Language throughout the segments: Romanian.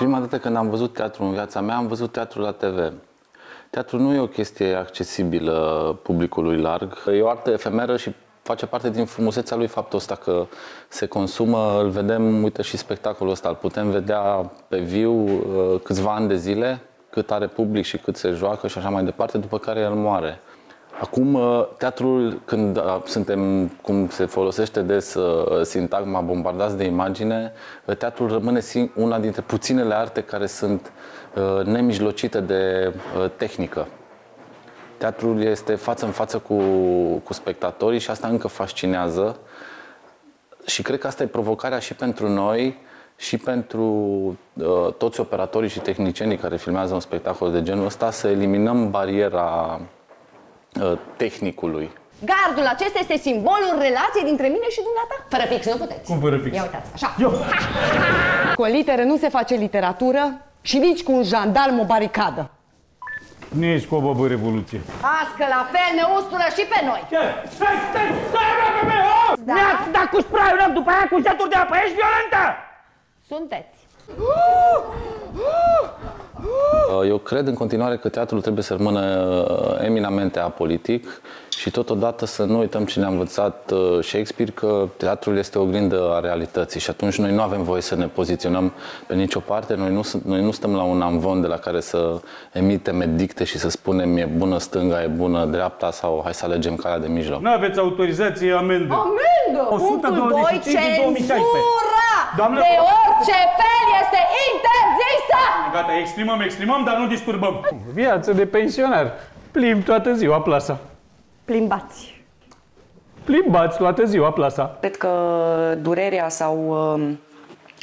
Prima dată când am văzut teatru în viața mea, am văzut teatru la TV. Teatru nu e o chestie accesibilă publicului larg. E o artă efemeră și face parte din frumusețea lui faptul ăsta că se consumă, îl vedem, uite și spectacolul ăsta, îl putem vedea pe viu uh, câțiva ani de zile, cât are public și cât se joacă și așa mai departe, după care el moare. Acum, uh, teatrul, când uh, suntem, cum se folosește des uh, sintagma bombardați de imagine, teatrul rămâne una dintre puținele arte care sunt nemijlocite de tehnică. Teatrul este față în față cu, cu spectatorii și asta încă fascinează. Și cred că asta e provocarea și pentru noi, și pentru uh, toți operatorii și tehnicienii care filmează un spectacol de genul ăsta, să eliminăm bariera Uh, tehnicului. Gardul acesta este simbolul relației dintre mine și dumneata. Fără pix nu puteți. Cum fără pix? Ia uitați, așa. Eu. Cu o literă nu se face literatură și nici cu un jandarm o baricadă. Nu ești cu o băbă revoluție. Ască la fel ne ustură și pe noi. Ce? Stai, stai, stai, stai, mea! Da? Mi-ați dat cu spraiul după aia cu jeturi de apă. Ești violentă! Sunteți. Uh, eu cred în continuare că teatrul trebuie să rămână uh, eminamente apolitic și totodată să nu uităm ce ne-a învățat uh, Shakespeare, că teatrul este o oglindă a realității și atunci noi nu avem voie să ne poziționăm pe nicio parte, noi nu, noi nu stăm la un amvon de la care să emitem edicte și să spunem e bună stânga, e bună dreapta sau hai să alegem calea de mijloc. Nu aveți autorizație, amendă. Amendă! 125 din 2016. Doamnă... De orice fel este interzisă! Gata, exprimăm, exprimăm, dar nu disturbăm. Viață de pensionar. Plimb toată ziua plasa. Plimbați. Plimbați toată ziua plasa. Cred că durerea sau um,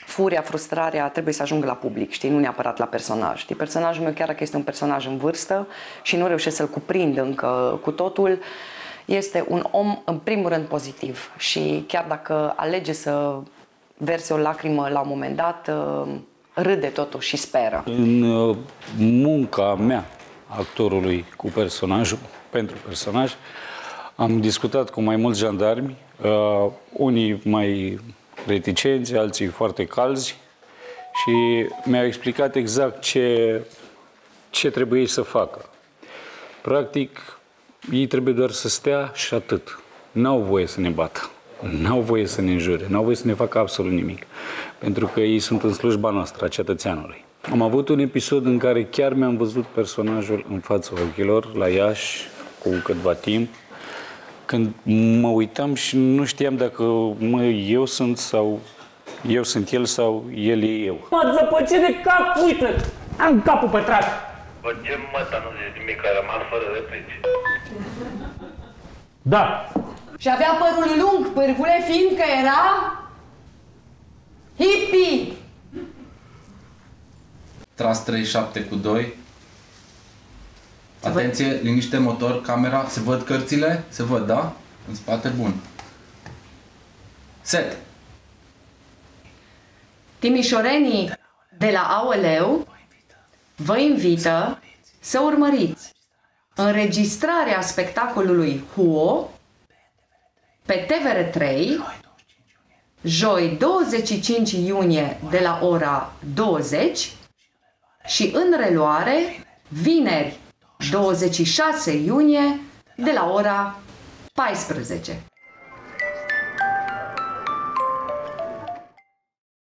furia, frustrarea trebuie să ajungă la public, știi, nu neapărat la personaj. Știi, personajul meu, chiar dacă este un personaj în vârstă și nu reușesc să-l cuprind încă cu totul, este un om, în primul rând, pozitiv. Și chiar dacă alege să verse o lacrimă la un moment dat, uh, râde totuși și speră. În uh, munca mea, actorului cu personajul, pentru personaj, am discutat cu mai mulți jandarmi, uh, unii mai reticenți, alții foarte calzi și mi-au explicat exact ce, ce trebuie să facă. Practic, ei trebuie doar să stea și atât. N-au voie să ne bată. N-au voie să ne înjure, n-au voie să ne facă absolut nimic. Pentru că ei sunt în slujba noastră, a cetățeanului. Am avut un episod în care chiar mi-am văzut personajul în fața ochilor, la Iași, cu câtva timp, când mă uitam și nu știam dacă mă, eu sunt sau eu sunt el sau el e eu. M-a zăpăcit de cap, uite! Am capul pătrat! Bă, ce măta, nu zici nimic, a rămas fără replici. Da, Și avea părul lung, pârgule, fiindcă era... Hippie! Tras 37 cu 2. Atenție, liniște motor, camera, se văd cărțile? Se văd, da? În spate, bun. Set! Timișorenii de la Aoleu vă invită să urmăriți înregistrarea spectacolului Huo pe TVR3 joi 25 iunie de la ora 20 și în reluare vineri 26 iunie de la ora 14.